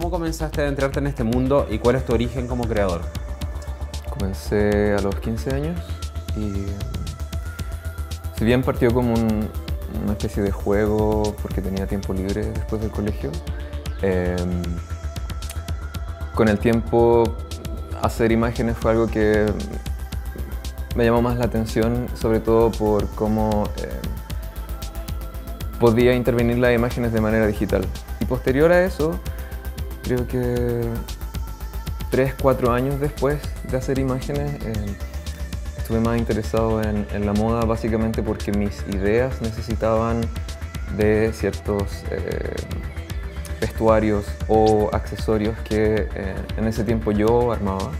comenzaste a adentrarte en este mundo y cuál es tu origen como creador? Comencé a los 15 años y si bien partió como una especie de juego porque tenía tiempo libre después del colegio, em, con el tiempo hacer imágenes fue algo que me llamó más la atención, sobre todo por cómo em, podía intervenir las imágenes de manera digital. Y posterior a eso, creo que tres, cuatro años después de hacer imágenes, em, estuve más interesado en, la moda básicamente porque mis ideas necesitaban de ciertos eh, vestuarios o accesorios que eh, en ese tiempo yo armaba.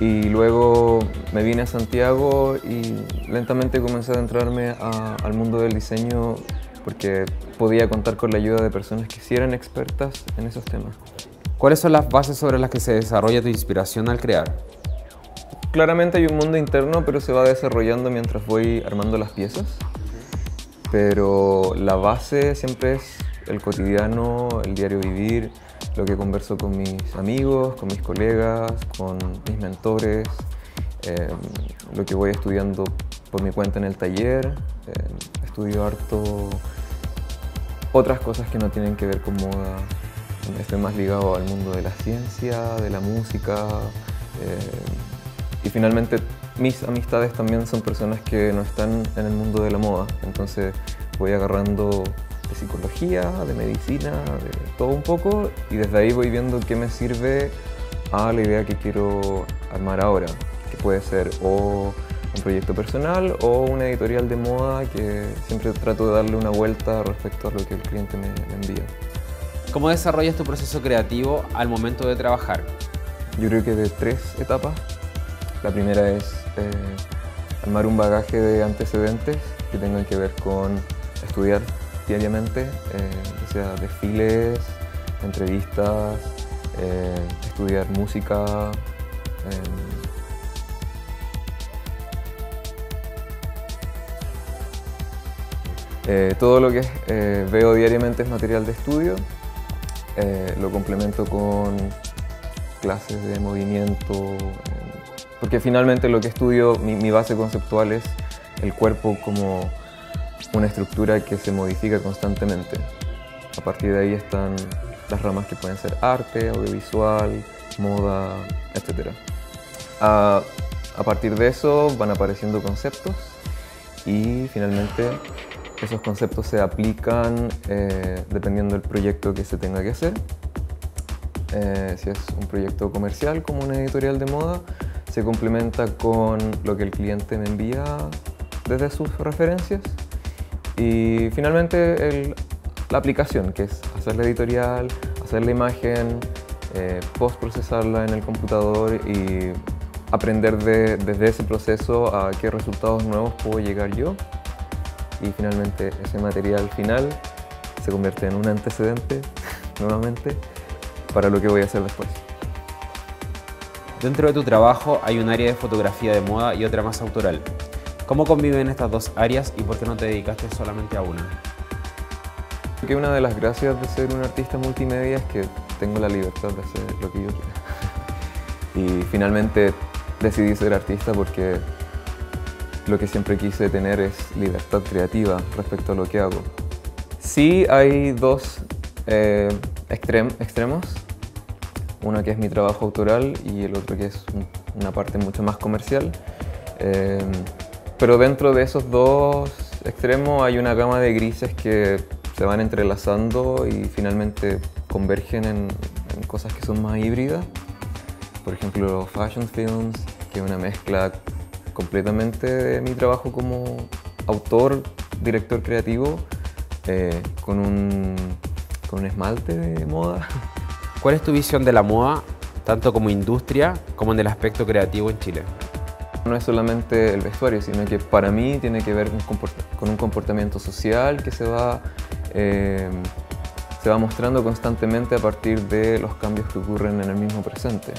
Y luego me vine a Santiago y lentamente comencé a adentrarme al mundo del diseño porque podía contar con la ayuda de personas que sí eran expertas en esos temas. ¿Cuáles son las bases sobre las que se desarrolla tu inspiración al crear? Claramente hay un mundo interno, pero se va desarrollando mientras voy armando las piezas. Pero la base siempre es el cotidiano, el diario vivir, lo que converso con mis amigos, con mis colegas, con mis mentores, em, lo que voy estudiando por mi cuenta en el taller. Em, estudio harto otras cosas que no tienen que ver con moda. Estoy más ligado al mundo de la ciencia, de la música. Em, y finalmente mis amistades también son personas que no están en el mundo de la moda, entonces voy agarrando de psicología, de medicina, de todo un poco y desde ahí voy viendo qué me sirve a la idea que quiero armar ahora, que puede ser o un proyecto personal o una editorial de moda que siempre trato de darle una vuelta respecto a lo que el cliente me, me envía. ¿Cómo desarrollas tu proceso creativo al momento de trabajar? Yo creo que de tres etapas. La primera es eh, armar un bagaje de antecedentes que tengan que ver con estudiar diariamente, eh, sea desfiles, entrevistas, eh, estudiar música. Todo lo que veo diariamente es material de estudio, lo complemento con clases de movimiento, porque finalmente lo que estudio, mi, base conceptual es el cuerpo como una estructura que se modifica constantemente. A partir de ahí están las ramas que pueden ser arte, audiovisual, moda, etc. A, partir de eso van apareciendo conceptos y finalmente esos conceptos se aplican eh, dependiendo del proyecto que se tenga que hacer. Eh, si es un proyecto comercial como una editorial de moda, se complementa con lo que el cliente me envía desde sus referencias y finalmente la aplicación, que es hacer la editorial, hacer la imagen, eh, post-procesarla en el computador y aprender desde ese proceso a qué resultados nuevos puedo llegar yo. Y finalmente ese material final se convierte en un antecedente nuevamente para lo que voy a hacer después. Dentro de tu trabajo hay un área de fotografía de moda y otra más autoral. ¿Cómo conviven estas dos áreas y por qué no te dedicaste solamente a una? que una de las gracias de ser un artista multimedia es que tengo la libertad de hacer lo que yo quiera. Y finalmente decidí ser artista porque lo que siempre quise tener es libertad creativa respecto a lo que hago. Sí hay dos eh, extremos uno que es mi trabajo autoral y el otro que es una parte mucho más comercial. Eh, pero dentro de esos dos extremos hay una gama de grises que se van entrelazando y finalmente convergen en, cosas que son más híbridas. Por ejemplo, Fashion Films, que es una mezcla completamente de mi trabajo como autor, director creativo, eh, con, un, con un esmalte de moda ¿Cuál es tu visión de la moda, tanto como industria como en el aspecto creativo en Chile? No es solamente el vestuario, sino que para mí tiene que ver con un comportamiento social que se va, eh, se va mostrando constantemente a partir de los cambios que ocurren en el mismo presente.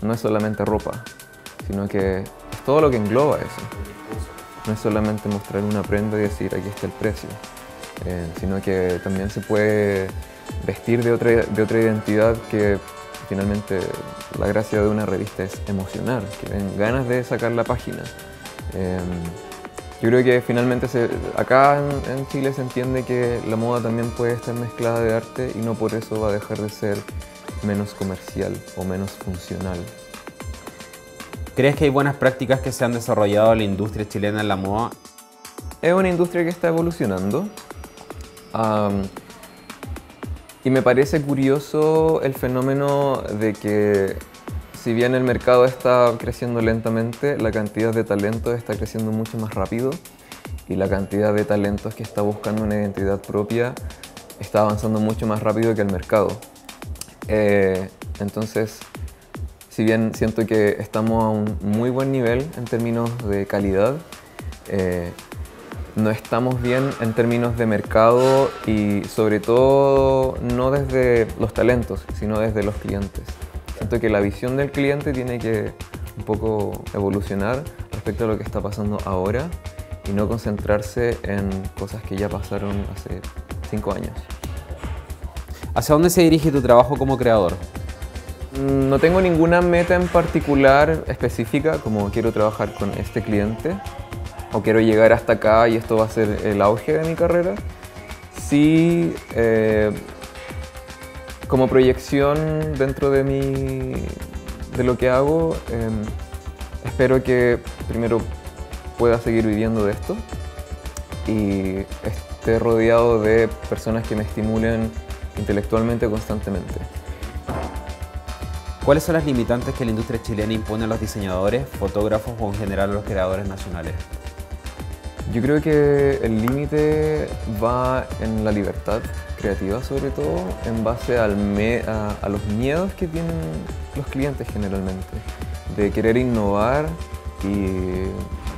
No es solamente ropa, sino que todo lo que engloba eso. No es solamente mostrar una prenda y decir aquí está el precio, eh, sino que también se puede vestir de otra, de otra identidad que finalmente la gracia de una revista es emocionar, que den ganas de sacar la página. Em, yo creo que finalmente acá en, Chile se entiende que la moda también puede estar mezclada de arte y no por eso va a dejar de ser menos comercial o menos funcional. ¿Crees que hay buenas prácticas que se han desarrollado en la industria chilena en la moda? Es una industria que está evolucionando. y me parece curioso el fenómeno de que si bien el mercado está creciendo lentamente, la cantidad de talentos está creciendo mucho más rápido y la cantidad de talentos que está buscando una identidad propia está avanzando mucho más rápido que el mercado. Eh, entonces, si bien siento que estamos a un muy buen nivel en términos de calidad, eh, no estamos bien en términos de mercado y sobre todo no desde los talentos, sino desde los clientes. Siento que la visión del cliente tiene que un poco evolucionar respecto a lo que está pasando ahora y no concentrarse en cosas que ya pasaron hace cinco años. ¿Hacia dónde se dirige tu trabajo como creador? Mm, no tengo ninguna meta en particular específica, como quiero trabajar con este cliente o quiero llegar hasta acá y esto va a ser el auge de mi carrera. Sí, eh, como proyección dentro de, mi, de lo que hago, em, espero que primero pueda seguir viviendo de esto y esté rodeado de personas que me estimulen intelectualmente constantemente. ¿Cuáles son las limitantes que la industria chilena impone a los diseñadores, fotógrafos o en general a los creadores nacionales? Yo creo que el límite va en la libertad creativa sobre todo, en base a, los miedos que tienen los clientes generalmente, de querer innovar y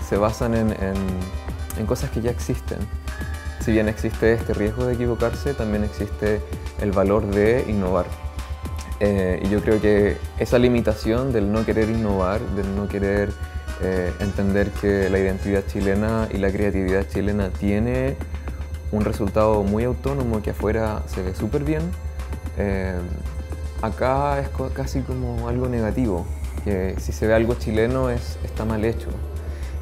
se basan en cosas que ya existen. Si bien existe este riesgo de equivocarse, también existe el valor de innovar. Eh, y yo creo que esa limitación del no querer innovar, del no querer eh, entender que la identidad chilena y la creatividad chilena tiene un resultado muy autónomo que afuera se ve súper bien, eh, acá es casi como algo negativo, que si se ve algo chileno es, está mal hecho,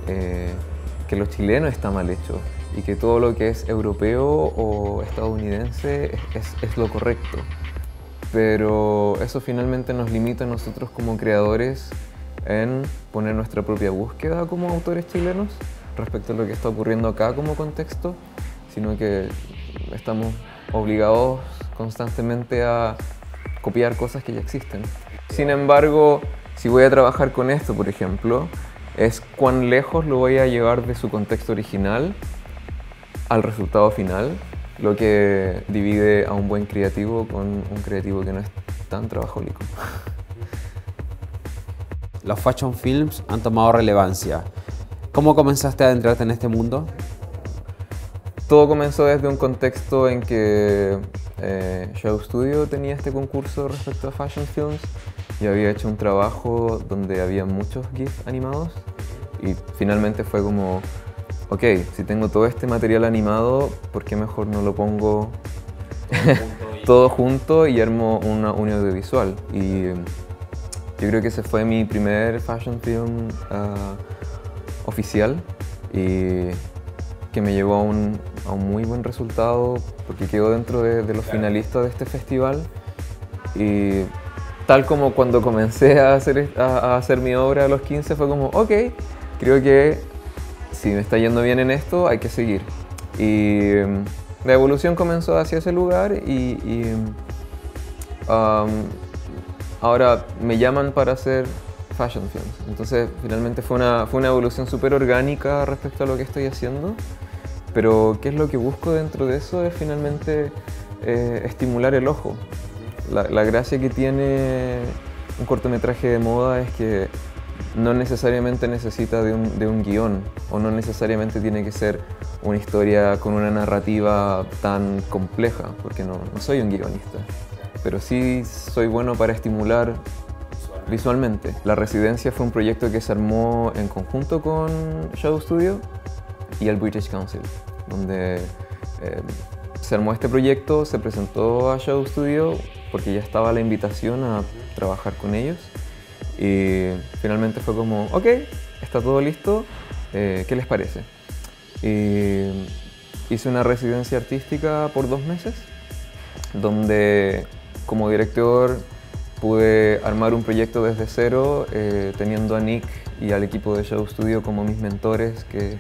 que lo chileno está mal hecho y que todo lo que es europeo o estadounidense es lo correcto pero eso finalmente nos limita a nosotros como creadores en poner nuestra propia búsqueda como autores chilenos respecto a lo que está ocurriendo acá como contexto, sino que estamos obligados constantemente a copiar cosas que ya existen. Sin embargo, si voy a trabajar con esto, por ejemplo, es cuán lejos lo voy a llevar de su contexto original al resultado final lo que divide a un buen creativo con un creativo que no es tan trabajólico. Los fashion films han tomado relevancia. ¿Cómo comenzaste a adentrarte en este mundo? Todo comenzó desde un contexto en que eh, Show Studio tenía este concurso respecto a fashion films. Yo había hecho un trabajo donde había muchos GIFs animados y finalmente fue como ok, si tengo todo este material animado, ¿por qué mejor no lo pongo todo junto y armo una, un audiovisual? Y yo creo que ese fue mi primer fashion film ah, oficial y que me llevó a un, muy buen resultado porque quedó dentro de, los finalistas de este festival y tal como cuando comencé a hacer, a hacer mi obra a los 15 fue como, ok, creo que si me está yendo bien en esto, hay que seguir. Y em, la evolución comenzó hacia ese lugar y, em, ahora me llaman para hacer fashion films. Entonces finalmente fue una, fue una evolución súper orgánica respecto a lo que estoy haciendo. Pero ¿qué es lo que busco dentro de eso? Es finalmente eh, estimular el ojo. La, la gracia que tiene un cortometraje de moda es que no necesariamente necesita de un, de guion o no necesariamente tiene que ser una historia con una narrativa tan compleja, porque no, soy un guionista, pero sí soy bueno para estimular visualmente. La residencia fue un proyecto que se armó en conjunto con Shadow Studio y el British Council, donde eh, se armó este proyecto, se presentó a Show Studio porque ya estaba la invitación a trabajar con ellos y finalmente fue como, ok, está todo listo, eh, ¿qué les parece? Y hice una residencia artística por dos meses donde como director pude armar un proyecto desde cero eh, teniendo a Nick y al equipo de Show Studio como mis mentores que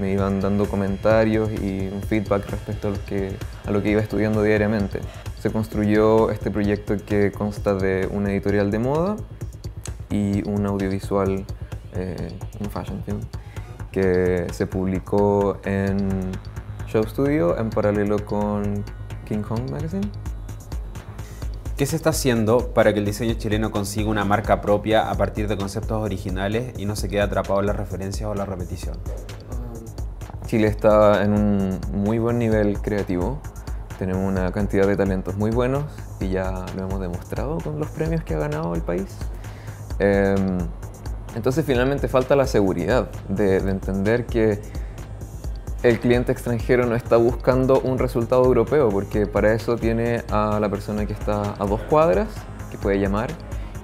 me iban dando comentarios y un feedback respecto a lo, que, a lo que iba estudiando diariamente. Se construyó este proyecto que consta de una editorial de moda y un audiovisual, eh, un fashion film, que se publicó en Show Studio en paralelo con King Kong Magazine. ¿Qué se está haciendo para que el diseño chileno consiga una marca propia a partir de conceptos originales y no se quede atrapado en las referencias o la repetición? Chile está en un muy buen nivel creativo. Tenemos una cantidad de talentos muy buenos y ya lo hemos demostrado con los premios que ha ganado el país. Em, entonces finalmente falta la seguridad de, entender que el cliente extranjero no está buscando un resultado europeo, porque para eso tiene a la persona que está a dos cuadras, que puede llamar,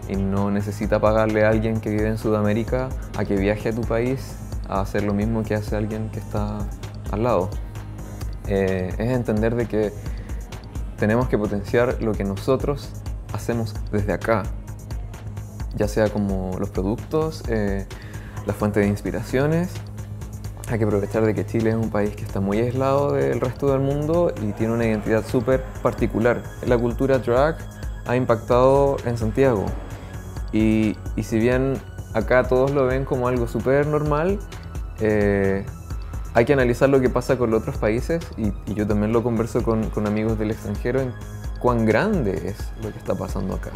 y no necesita pagarle a alguien que vive en Sudamérica a que viaje a tu país a hacer lo mismo que hace alguien que está al lado. Eh, es entender de que tenemos que potenciar lo que nosotros hacemos desde acá, ya sea como los productos, eh, la fuente de inspiraciones. Hay que aprovechar de que Chile es un país que está muy aislado del resto del mundo y tiene una identidad súper particular. La cultura drag ha impactado en Santiago y, y, si bien acá todos lo ven como algo súper normal, eh, hay que analizar lo que pasa con los otros países y, y yo también lo converso con, con amigos del extranjero en cuán grande es lo que está pasando acá.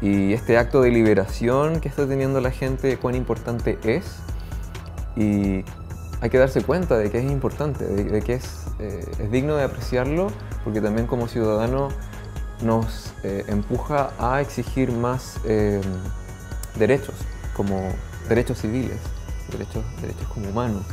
Y este acto de liberación que está teniendo la gente, cuán importante es. Y hay que darse cuenta de que es importante, de, que es, eh, es, digno de apreciarlo, porque también como ciudadano nos eh, empuja a exigir más eh, derechos, como derechos civiles, derechos, derechos como humanos.